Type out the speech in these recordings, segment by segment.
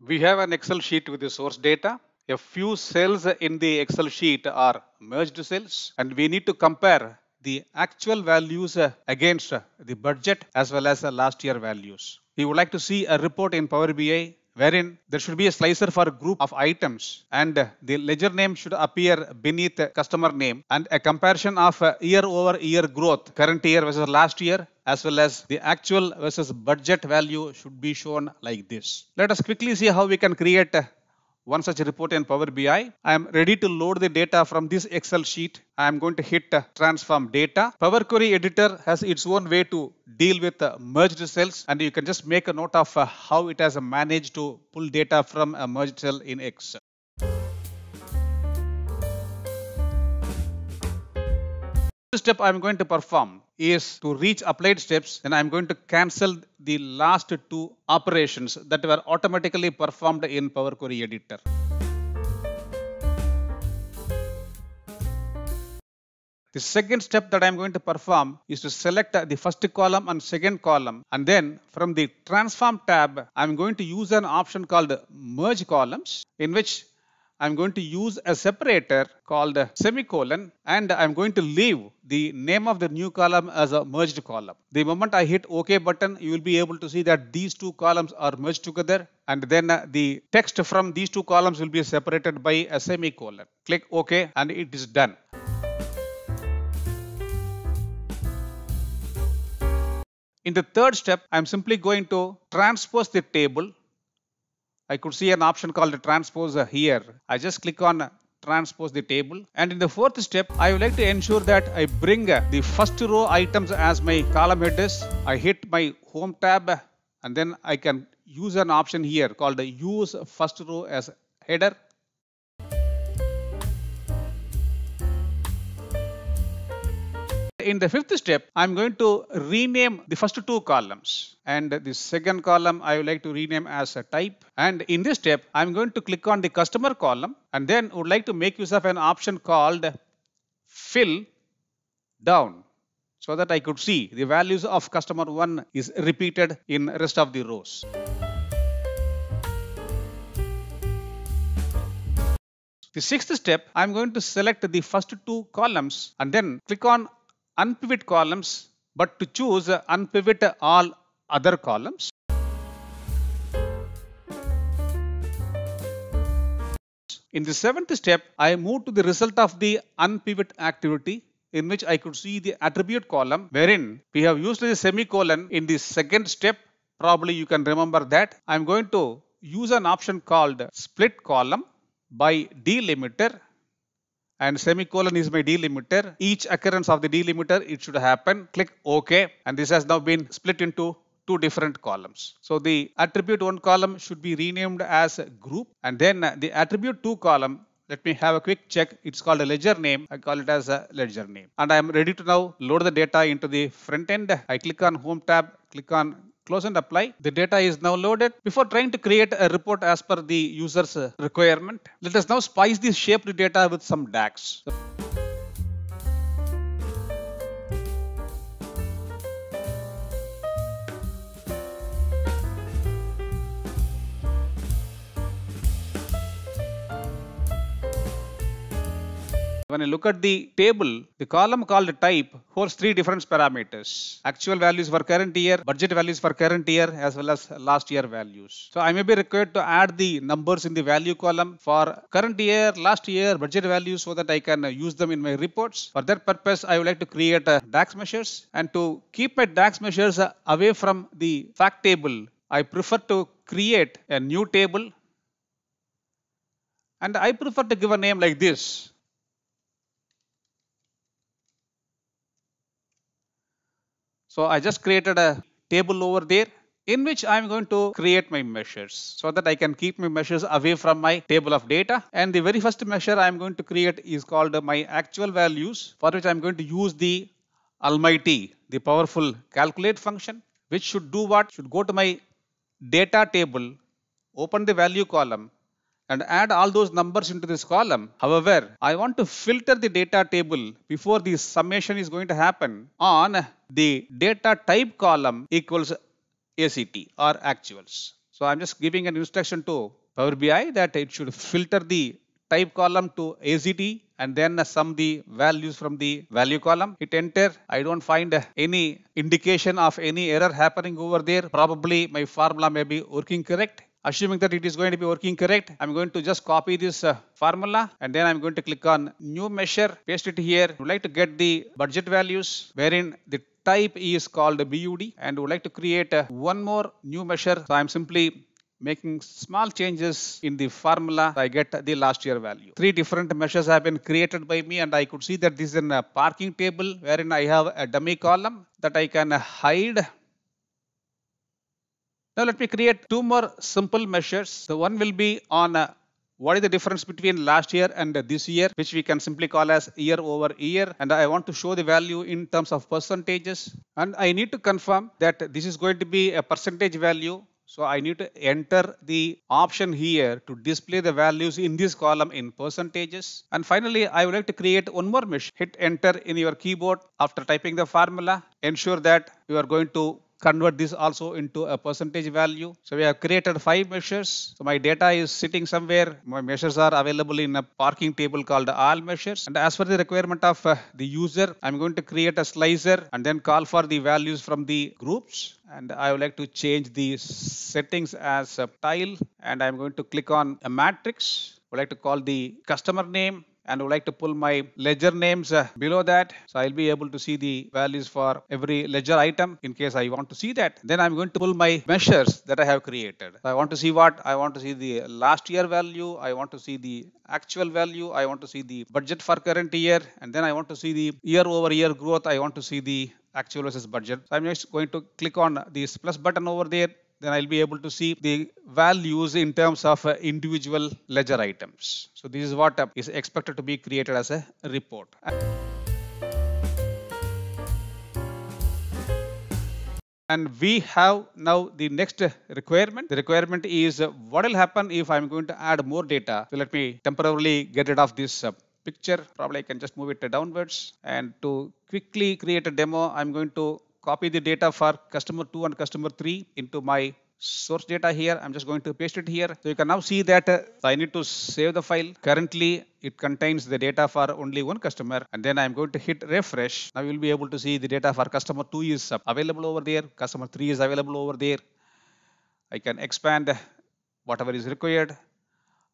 We have an Excel sheet with the source data. A few cells in the Excel sheet are merged cells and we need to compare the actual values against the budget as well as the last year values. We would like to see a report in Power BI wherein there should be a slicer for a group of items and the ledger name should appear beneath customer name and a comparison of year over year growth current year versus last year as well as the actual versus budget value should be shown like this. Let us quickly see how we can create one such report in Power BI. I am ready to load the data from this Excel sheet. I am going to hit transform data. Power Query editor has its own way to deal with uh, merged cells and you can just make a note of uh, how it has managed to pull data from a merged cell in Excel. Step I'm going to perform is to reach applied steps then I'm going to cancel the last two operations that were automatically performed in Power Query Editor. The second step that I'm going to perform is to select the first column and second column and then from the transform tab I'm going to use an option called merge columns in which I'm going to use a separator called semicolon and I'm going to leave the name of the new column as a merged column. The moment I hit OK button, you will be able to see that these two columns are merged together and then uh, the text from these two columns will be separated by a semicolon. Click OK and it is done. In the third step, I'm simply going to transpose the table I could see an option called transpose here. I just click on transpose the table and in the fourth step I would like to ensure that I bring the first row items as my column headers. I hit my home tab and then I can use an option here called use first row as header in the fifth step, I'm going to rename the first two columns and the second column I would like to rename as a type. And in this step, I'm going to click on the customer column and then would like to make use of an option called fill down so that I could see the values of customer one is repeated in rest of the rows. The sixth step, I'm going to select the first two columns and then click on unpivot columns but to choose uh, unpivot all other columns. In the seventh step, I move to the result of the unpivot activity in which I could see the attribute column wherein we have used the semicolon in the second step. Probably you can remember that. I am going to use an option called split column by delimiter and semicolon is my delimiter. Each occurrence of the delimiter, it should happen. Click OK and this has now been split into two different columns. So the attribute 1 column should be renamed as group and then the attribute 2 column let me have a quick check. It's called a ledger name. I call it as a ledger name. And I am ready to now load the data into the front end. I click on home tab, click on close and apply. The data is now loaded. Before trying to create a report as per the user's requirement, let us now spice this shaped data with some DAX. When I look at the table, the column called type holds three different parameters. Actual values for current year, budget values for current year as well as last year values. So I may be required to add the numbers in the value column for current year, last year, budget values so that I can use them in my reports. For that purpose, I would like to create a DAX measures and to keep my DAX measures away from the fact table, I prefer to create a new table and I prefer to give a name like this So I just created a table over there in which I'm going to create my measures so that I can keep my measures away from my table of data. And the very first measure I'm going to create is called my actual values for which I'm going to use the almighty, the powerful calculate function, which should do what? Should go to my data table, open the value column and add all those numbers into this column. However, I want to filter the data table before the summation is going to happen on the data type column equals ACT or actuals. So I'm just giving an instruction to Power BI that it should filter the type column to ACT and then sum the values from the value column. Hit enter. I don't find any indication of any error happening over there. Probably my formula may be working correct. Assuming that it is going to be working correct, I'm going to just copy this uh, formula and then I'm going to click on new measure, paste it here. Would like to get the budget values wherein the type is called BUD and would like to create uh, one more new measure. So I'm simply making small changes in the formula I get the last year value. Three different measures have been created by me and I could see that this is a parking table wherein I have a dummy column that I can hide now let me create two more simple measures. The one will be on uh, what is the difference between last year and this year, which we can simply call as year over year. And I want to show the value in terms of percentages. And I need to confirm that this is going to be a percentage value. So I need to enter the option here to display the values in this column in percentages. And finally, I would like to create one more measure. Hit enter in your keyboard after typing the formula. Ensure that you are going to convert this also into a percentage value. So we have created five measures. So my data is sitting somewhere. My measures are available in a parking table called all measures. And as for the requirement of uh, the user, I'm going to create a slicer and then call for the values from the groups. And I would like to change the settings as a tile. And I'm going to click on a matrix. I would like to call the customer name and I would like to pull my ledger names uh, below that. So I'll be able to see the values for every ledger item in case I want to see that. Then I'm going to pull my measures that I have created. I want to see what? I want to see the last year value. I want to see the actual value. I want to see the budget for current year. And then I want to see the year over year growth. I want to see the actual versus budget. So I'm just going to click on this plus button over there then I'll be able to see the values in terms of uh, individual ledger items. So this is what uh, is expected to be created as a report. And we have now the next requirement. The requirement is uh, what will happen if I'm going to add more data. So let me temporarily get rid of this uh, picture. Probably I can just move it downwards. And to quickly create a demo, I'm going to copy the data for customer 2 and customer 3 into my source data here. I'm just going to paste it here. So you can now see that uh, I need to save the file. Currently, it contains the data for only one customer. And then I'm going to hit refresh. Now you'll be able to see the data for customer 2 is available over there. Customer 3 is available over there. I can expand whatever is required.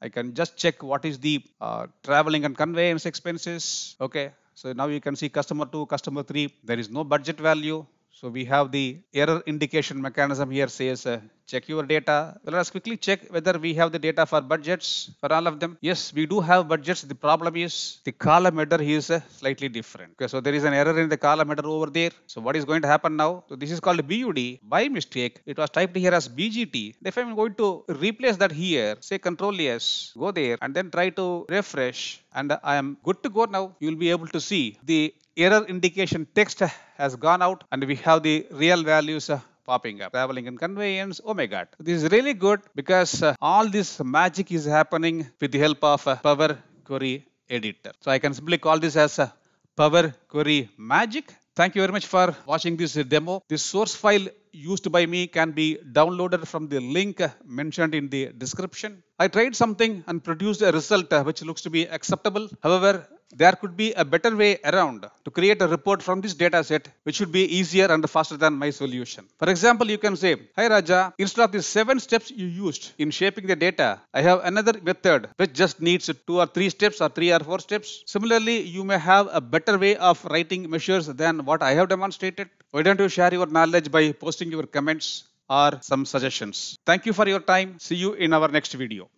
I can just check what is the uh, traveling and conveyance expenses. Okay. So now you can see customer 2, customer 3. There is no budget value. So we have the error indication mechanism here says uh, check your data. Let us quickly check whether we have the data for budgets for all of them. Yes, we do have budgets. The problem is the column header is uh, slightly different. Okay, so there is an error in the column header over there. So what is going to happen now? So this is called BUD. By mistake, it was typed here as BGT. If I'm going to replace that here, say Control S, go there and then try to refresh and I am good to go now. You will be able to see the error indication text has gone out and we have the real values uh, popping up. Traveling and conveyance, oh my god. This is really good because uh, all this magic is happening with the help of uh, Power Query Editor. So I can simply call this as a Power Query Magic. Thank you very much for watching this demo. This source file used by me can be downloaded from the link mentioned in the description. I tried something and produced a result which looks to be acceptable. However, there could be a better way around to create a report from this data set which should be easier and faster than my solution. For example, you can say, Hi Raja, instead of the seven steps you used in shaping the data, I have another method which just needs two or three steps or three or four steps. Similarly, you may have a better way of writing measures than what I have demonstrated. Why don't you share your knowledge by posting your comments or some suggestions. Thank you for your time. See you in our next video.